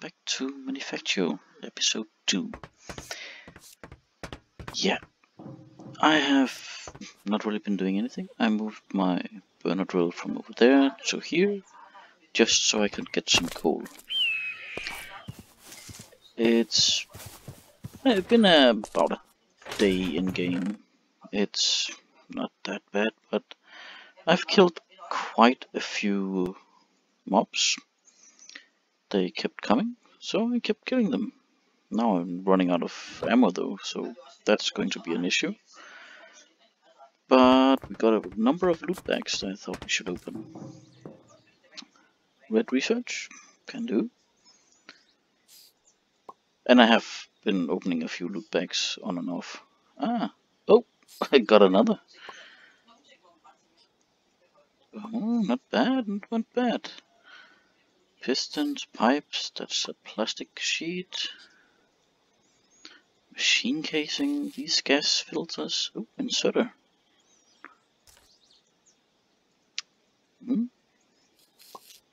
back to Manufactio episode 2. Yeah, I have not really been doing anything. I moved my burner drill from over there to here, just so I could get some coal. It's been uh, about a day in game. It's not that bad, but I've killed quite a few mobs they kept coming, so I kept killing them. Now I'm running out of ammo though, so that's going to be an issue. But we got a number of loot bags that I thought we should open. Red research, can do. And I have been opening a few loot bags on and off. Ah, oh, I got another. Oh, not bad, not bad. Pistons, pipes, that's a plastic sheet. Machine casing, these gas filters. Oh, inserter. Hmm.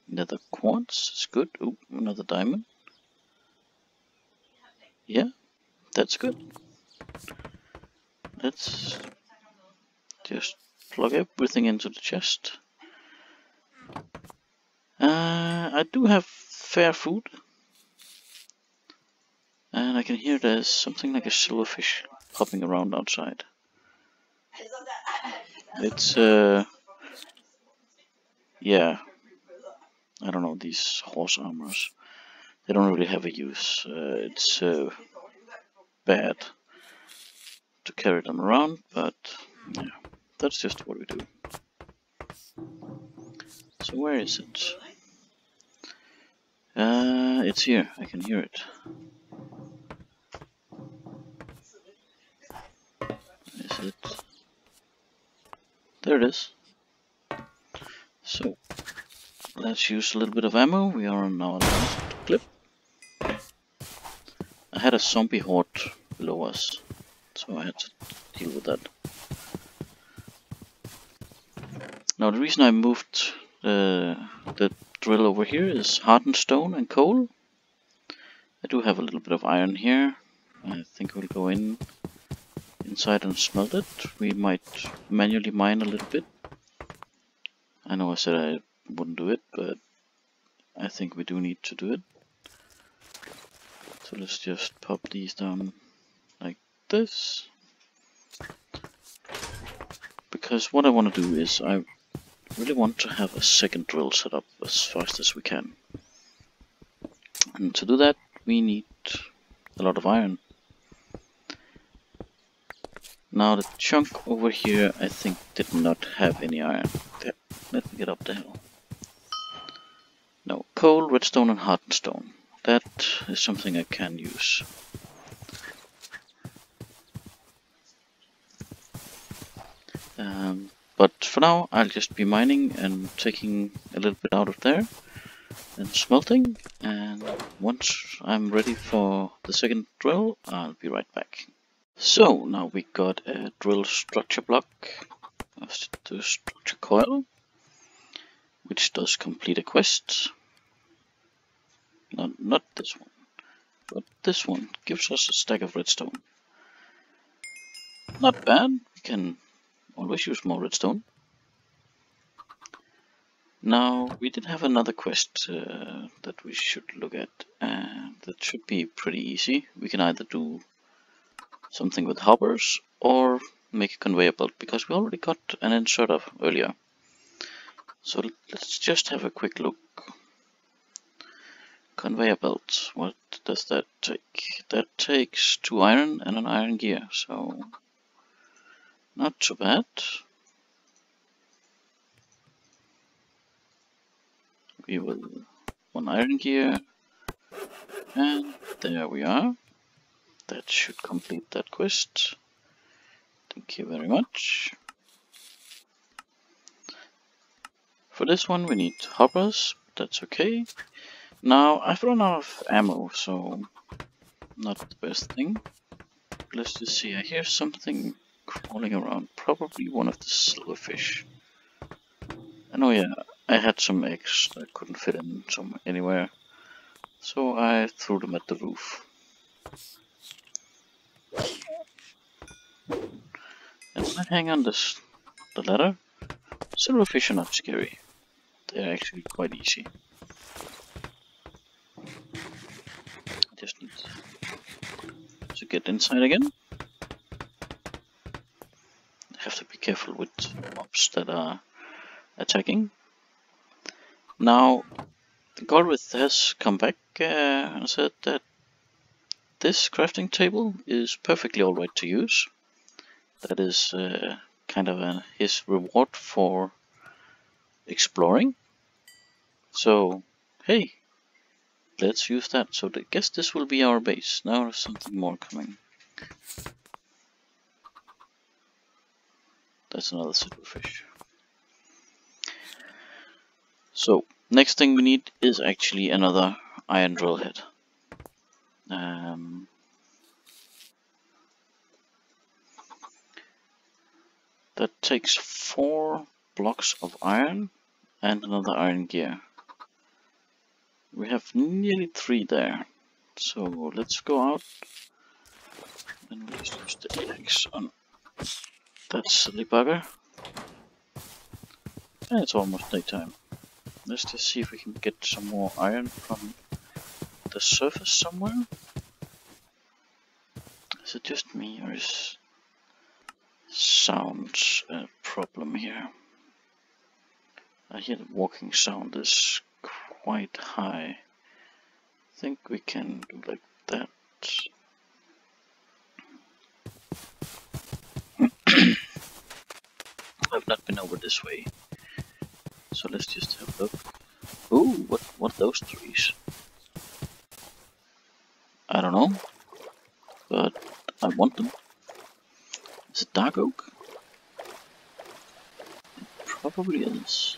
Another quartz is good. Oh, another diamond. Yeah, that's good. Let's just plug everything into the chest. Uh, I do have fair food. And I can hear there's something like a silverfish hopping around outside. It's, uh... Yeah. I don't know, these horse armors. They don't really have a use. Uh, it's uh, bad to carry them around, but yeah, that's just what we do. So where is it? Uh, it's here. I can hear it. Is it? There it is. So, let's use a little bit of ammo. We are on our last clip. I had a zombie horde below us, so I had to deal with that. Now the reason I moved the, the drill over here is hardened stone and coal. I do have a little bit of iron here. I think we'll go in inside and smelt it. We might manually mine a little bit. I know I said I wouldn't do it, but I think we do need to do it. So let's just pop these down like this. Because what I want to do is I really want to have a second drill set up as fast as we can. And to do that we need a lot of iron. Now the chunk over here I think did not have any iron. There, let me get up the hill. No, coal, redstone and hardened stone. That is something I can use. Um, but for now, I'll just be mining and taking a little bit out of there and smelting. And once I'm ready for the second drill, I'll be right back. So now we got a drill structure block, the structure coil, which does complete a quest. Not, not this one, but this one gives us a stack of redstone. Not bad, we can Always use more redstone. Now, we did have another quest uh, that we should look at, and that should be pretty easy. We can either do something with hoppers or make a conveyor belt, because we already got an inserter earlier. So let's just have a quick look. Conveyor belt, what does that take? That takes two iron and an iron gear, so not too bad. We will one iron gear and there we are. That should complete that quest. Thank you very much. For this one we need hoppers, that's okay. Now I've run out of ammo, so not the best thing. Let's just see, I hear something crawling around. Probably one of the silverfish. And oh yeah, I had some eggs that couldn't fit in some anywhere. So I threw them at the roof. And I hang on this the ladder, silverfish are not scary. They're actually quite easy. I just need to get inside again. I have to be careful with mobs that are attacking. Now, Golrith has come back uh, and said that this crafting table is perfectly alright to use. That is uh, kind of a, his reward for exploring. So, hey, let's use that. So I guess this will be our base. Now there's something more coming. That's another silverfish. So, next thing we need is actually another iron drill head. Um, that takes four blocks of iron and another iron gear. We have nearly three there. So let's go out and let's use the axe on that silly bugger. And it's almost daytime. Let's just see if we can get some more iron from the surface somewhere. Is it just me or is sound a problem here? I hear the walking sound is quite high. I think we can do like that. I've not been over this way. So let's just have a look. Ooh, what what are those trees? I don't know. But I want them. Is it dark oak? It probably is.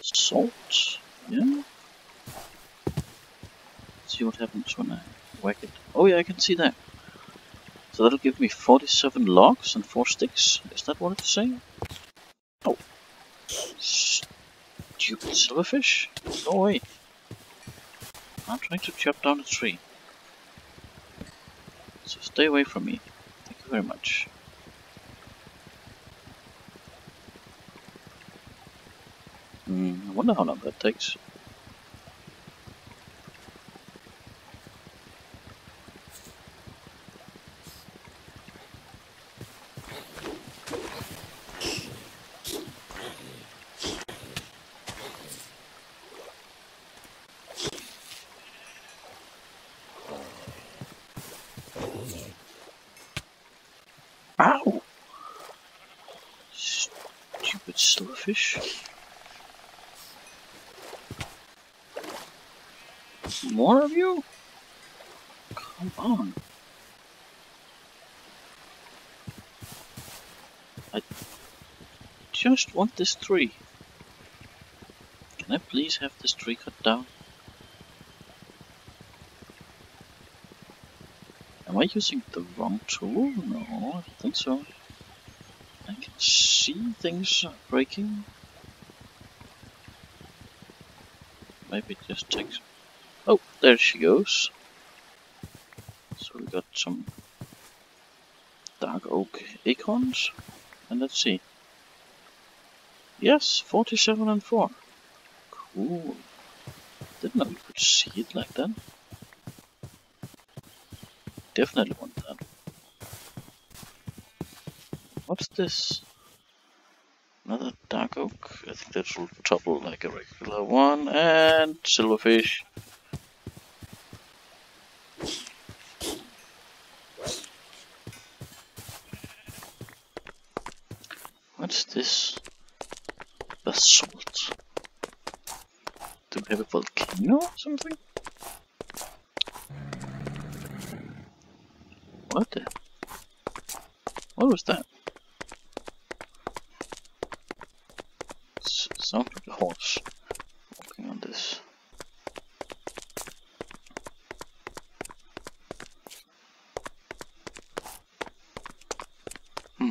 Salt? Yeah. Let's see what happens when I whack it. Oh yeah, I can see that. So that'll give me 47 logs and 4 sticks. Is that what it's saying? Oh. Stupid silverfish? Go away. I'm trying to chop down a tree. So stay away from me. Thank you very much. Hmm, I wonder how long that takes. Ow! Stupid silverfish. More of you? On. I just want this tree. Can I please have this tree cut down? Am I using the wrong tool? No, I don't think so. I can see things breaking. Maybe just takes... Oh, there she goes. Got some dark oak acorns. And let's see. Yes, 47 and 4. Cool. Didn't know you could see it like that definitely want that. What's this? Another dark oak. I think that will topple like a regular one. And silverfish. What's this? Basalt. Do we have a volcano or something? What the? What was that? S sounds like a horse walking on this. Hmm.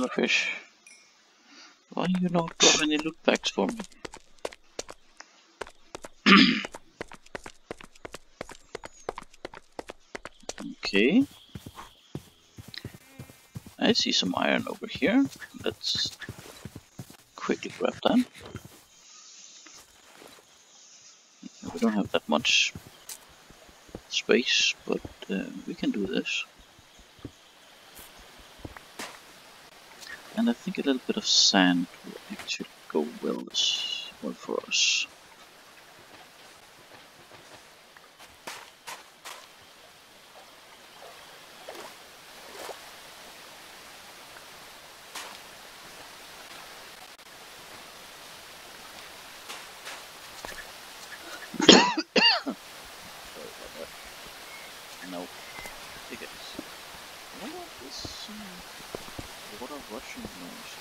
Hi, Silverfish. Why you not drop any loot packs for me? okay. I see some iron over here. Let's quickly grab that. We don't have that much space, but uh, we can do this. And I think a little bit of sand will actually go well as well for us. No. Tickets. I wonder if this water noise.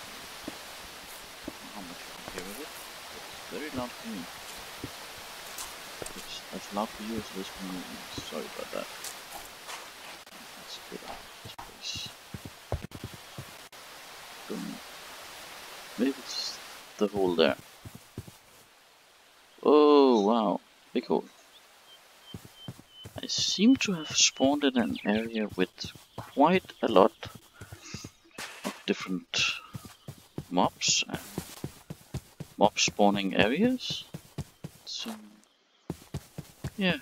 How much you can hear of it. It's very loud for me. It's as loud for you as it is for me. Sorry about that. Let's get out of this place. Boom. Maybe it's the hole there. Oh wow, big hole. I seem to have spawned in an area with quite a lot different mobs and mob spawning areas. So, yeah.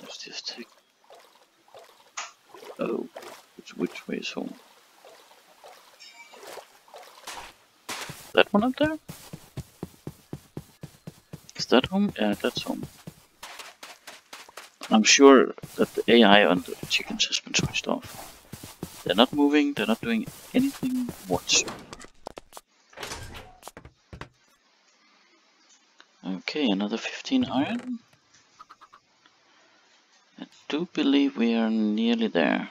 Let's just take. Oh, which, which way is home? That one up there? Is that home? Yeah, that's home. I'm sure that the AI on the chickens has been switched off. They're not moving, they're not doing anything whatsoever. Okay, another 15 iron. I do believe we are nearly there.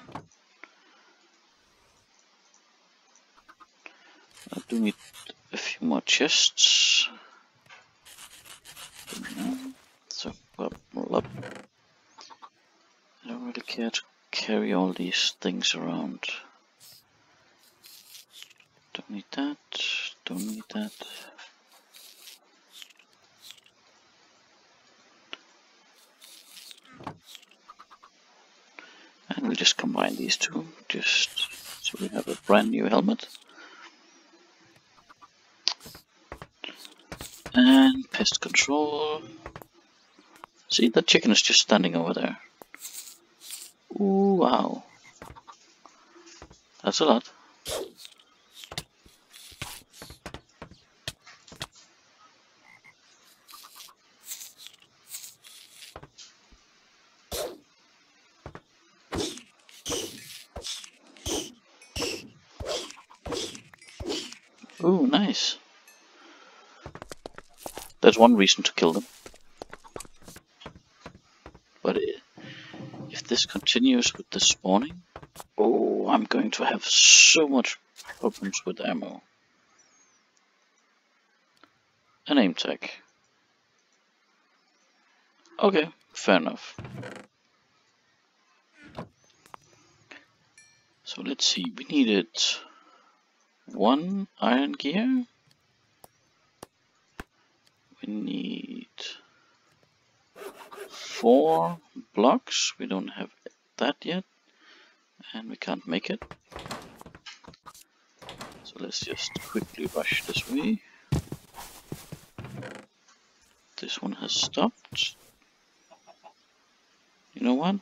I do need a few more chests. So, up. I don't really care to carry all these things around. Don't need that, don't need that. And we'll just combine these two, just so we have a brand new helmet. And pest control. See, that chicken is just standing over there. Ooh, wow. That's a lot. Ooh, nice. That's one reason to kill them. But uh, if this continues with the spawning, oh, I'm going to have so much problems with ammo. An aim tag. Okay, fair enough. So let's see, we needed one iron gear. We need four blocks. We don't have that yet. And we can't make it. So let's just quickly rush this way. This one has stopped. You know what?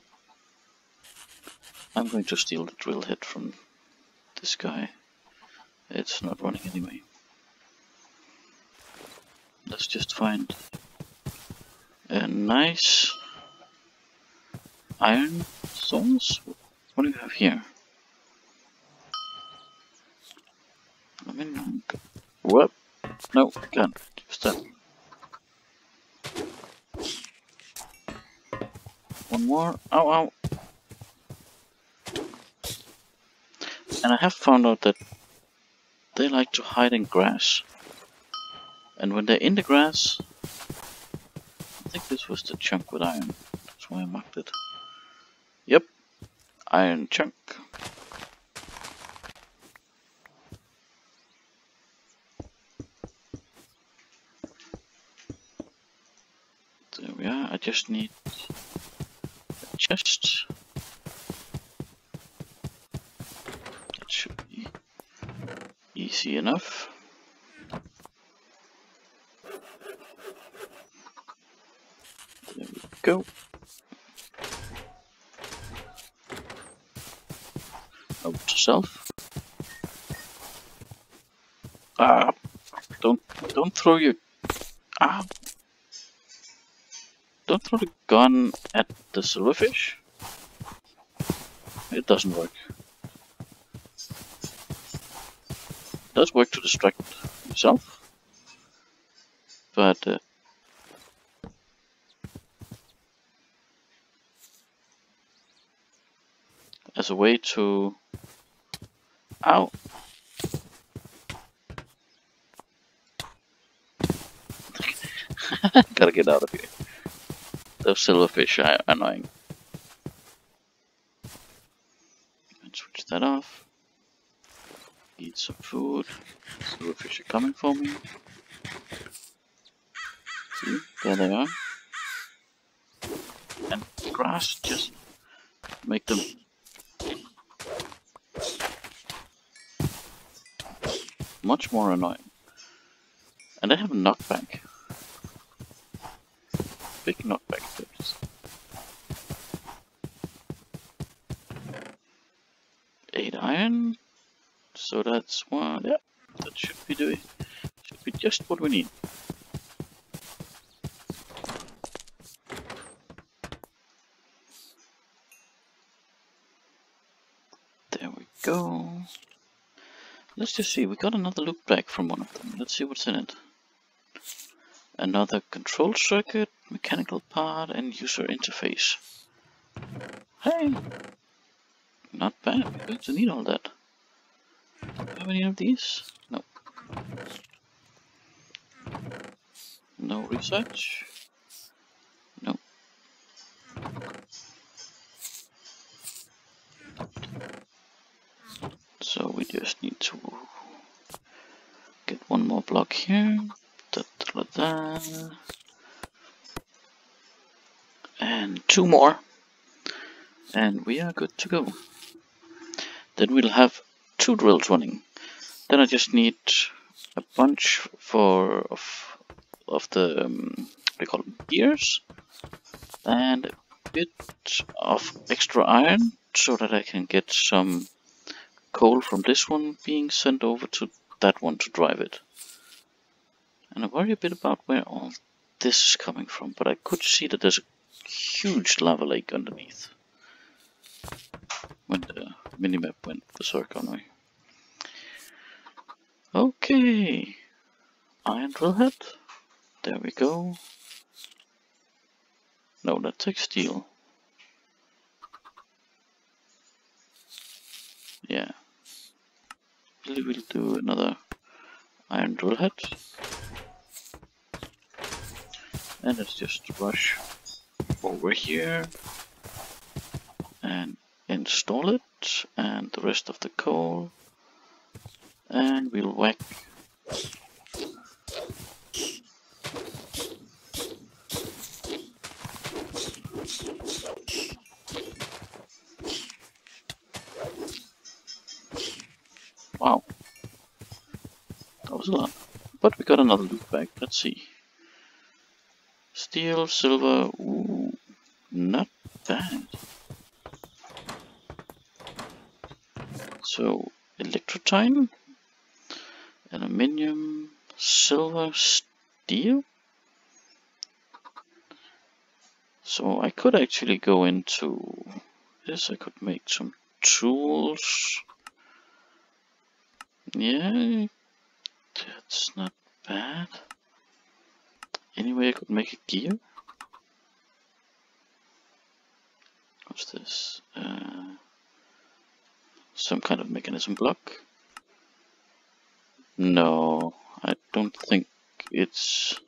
I'm going to steal the drill head from this guy. It's not running anyway. Let's just find a nice iron stones. What do you have here? I mean, what? No, can't use that. One more. Ow, ow. And I have found out that they like to hide in grass. And when they're in the grass, I think this was the chunk with iron. That's why I marked it. Yep, iron chunk. There we are. I just need a chest. That should be easy enough. There we go. Note self. Ah, don't don't throw your ah. Don't throw the gun at the silverfish. It doesn't work. It does work to distract yourself, but uh, as a way to ow gotta get out of here. Those silverfish are annoying. And switch that off. Eat some food. Silverfish are coming for me. See there they are. And grass just make them much more annoying. And they have a knockback. Big knockback tips. Eight iron. So that's one. Yeah, that should be doing. Should be just what we need. There we go. Let's just see, we got another loot bag from one of them. Let's see what's in it. Another control circuit, mechanical part, and user interface. Hey! Not bad, we're going to need all that. Do Have any of these? No. No research? No. So we just need to get one more block here. And two more. And we are good to go. Then we'll have two drills running. Then I just need a bunch for of of the um, we call them gears and a bit of extra iron so that I can get some coal from this one being sent over to that one to drive it. And I worry a bit about where all this is coming from, but I could see that there's a huge lava lake underneath when the minimap went berserk on me. Okay, iron drill head. There we go. No, that takes steel. Yeah. Will do another iron drill head. And let's just rush over here and install it and the rest of the coal and we'll whack Wow. That was a lot. But we got another loot bag. Let's see. Steel, silver, ooh, not bad. So, electrotine, aluminium, silver, steel. So I could actually go into this, I could make some tools. Yeah, that's not bad. Anyway, I could make a gear. What's this? Uh, some kind of mechanism block. No, I don't think it's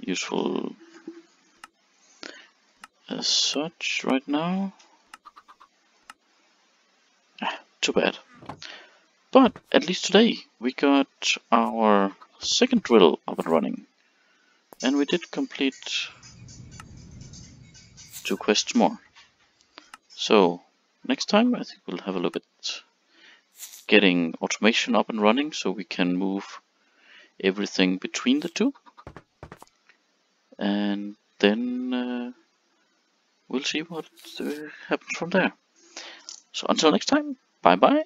useful as such right now. Ah, too bad. But at least today we got our second drill up and running. And we did complete two quests more. So next time I think we'll have a look at getting automation up and running so we can move everything between the two. And then uh, we'll see what uh, happens from there. So until next time, bye bye.